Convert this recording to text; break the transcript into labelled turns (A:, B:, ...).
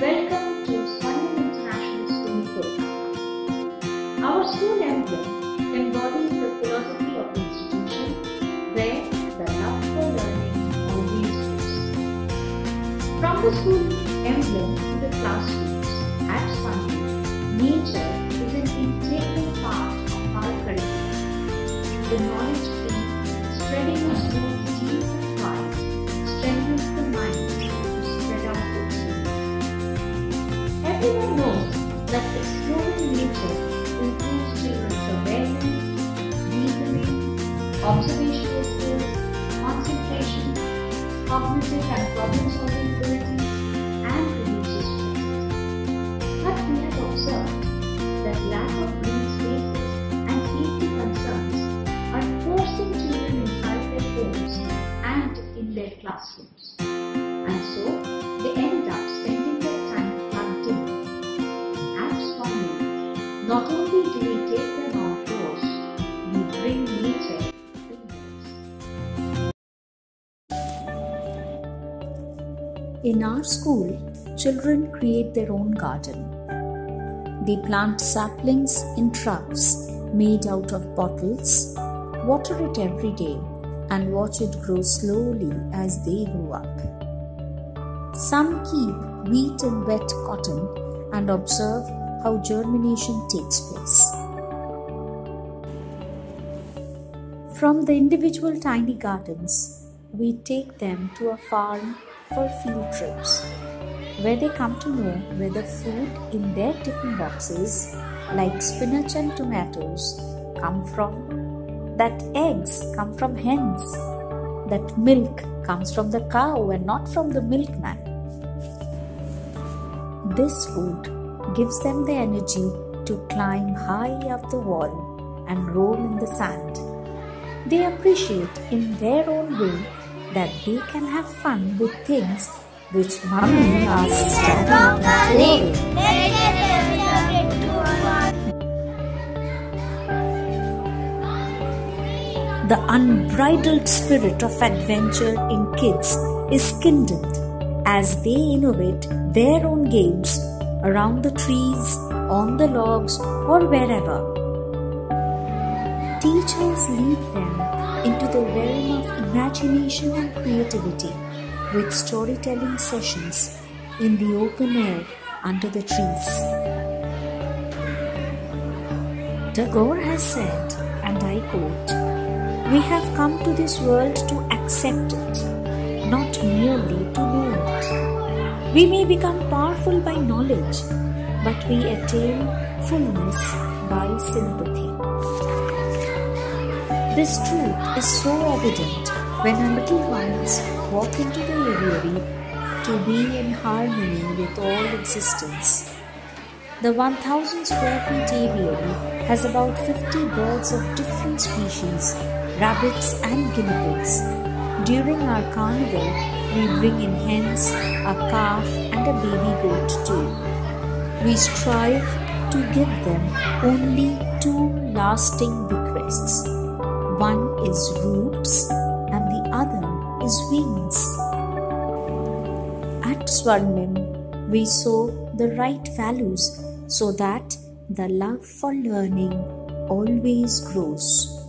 A: Welcome to Swarnim International School program. Our school emblem embodies the philosophy of the institution where the love for learning always lives. From the school emblem to the classrooms at Swarnim, nature is an integral part of our curriculum. The knowledge tree, spreading smooth Everyone knows that exploring nature improves children's awareness, reasoning, observational skills, concentration, cognitive and problem-solving abilities, and reduces stress. But we have observed that lack of green spaces and safety concerns are forcing children inside their homes and in their classrooms. In
B: our school, children create their own garden. They plant saplings in troughs made out of bottles, water it every day, and watch it grow slowly as they grow up. Some keep wheat in wet cotton and observe how germination takes place. From the individual tiny gardens, we take them to a farm for field trips, where they come to know whether food in their tiffin boxes, like spinach and tomatoes, come from, that eggs come from hens, that milk comes from the cow and not from the milkman. This food gives them the energy to climb high up the wall and roll in the sand. They appreciate in their own way that they can have fun with things which mommy to throw. The unbridled spirit of adventure in kids is kindled as they innovate their own games around the trees, on the logs, or wherever. Teachers lead them into the realm of imagination and creativity with storytelling sessions in the open air under the trees. Tagore has said, and I quote, We have come to this world to accept it, not merely to know it. We may become powerful by knowledge, but we attain fullness by sympathy. This truth is so evident when our little ones walk into the aviary to be in harmony with all existence. The 1000 square feet aviary has about 50 birds of different species, rabbits and guinea pigs. During our carnival, we bring in hens, a calf and a baby goat too. We strive to give them only two lasting bequests. One is roots and the other is wings. At Swarnim, we sow the right values so that the love for learning always grows.